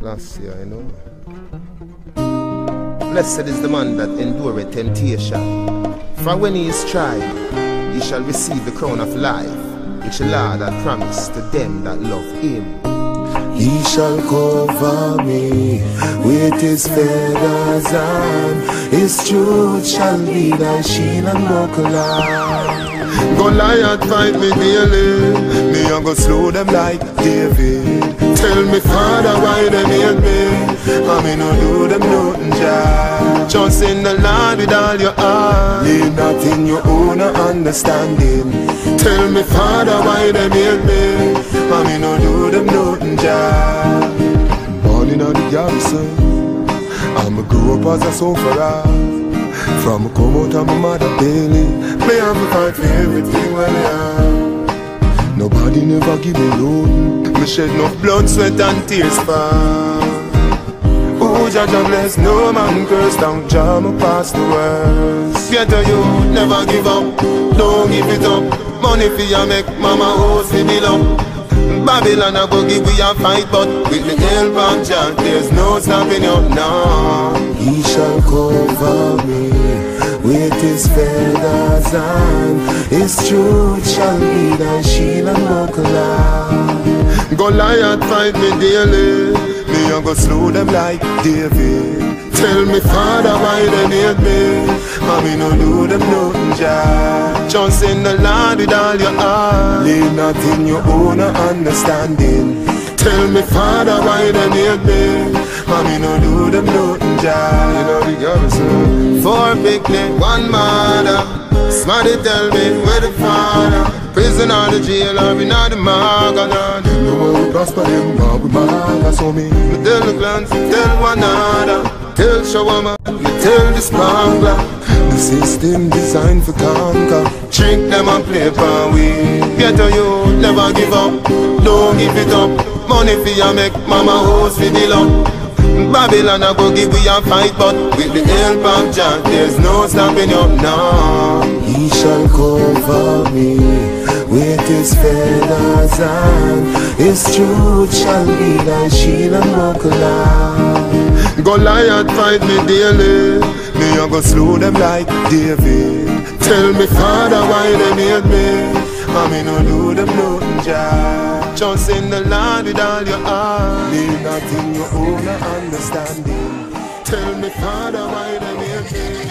Last year, you know. Blessed is the man that endureth temptation. For when he is tried, he shall receive the crown of life, which the Lord hath promised to them that love him. He shall cover me with his feathers and his truth shall be thy shield and buckler. Goliath fight me daily, me a go slow them like David. Tell me, Father, why they hate me? I me no oh, do them nothing, Jah. Trust in the Lord with all your heart. Lean not in your own understanding. Tell me, Father, why they hate me? I me no oh, do them nothing, Jah. Born in the garrison, I'ma grow up as a sufferer. From a come out of my mother belly, me have to fight for everything when I am. Nobody never give me load. Me shed no blood, sweat and tears for. Who judge and bless, no man curse down, Jah me pass the worst. Get a you, never give up, don't give it up. Money for you make mama house me love. Babylon a go give we a fight, but with the help of Jah, there's no stopping you now. He shall cover me his feathers and his truth shall be thy shield and buckler. Goliath fight me daily, Me a go slow them like David. Tell me, Father, why they hate me? Me no do them nothing, Jah. Trust in the Lord with all your heart. Lean not in your own understanding. Tell me, Father, why they hate me? Me no do them nothing, Jah. You know the garrison. Four picnic, one mother. Smarty tell me where the father. Prison or the jail or in the margaret. No more we prosper them, now we mad, so me. Me tell the clans, tell one another. Tell Shawama, me tell the spangler. The system designed for conquer. Trick them and play for we. Get a you, never give up. Don't give it up. Money for you make mama house for the love. Babylon a go give we a fight, but with the help of Jah, there's no stopping you now. He shall cover me with his feathers and his truth shall be thy shield and buckler. Goliath fight me daily. Me a go slow them like David. Tell me, Father, why they hate me? I me no do them nothing, Jah. Trust in the Lord with all your heart. Lean not in your own understanding. Tell me, Father, why they hate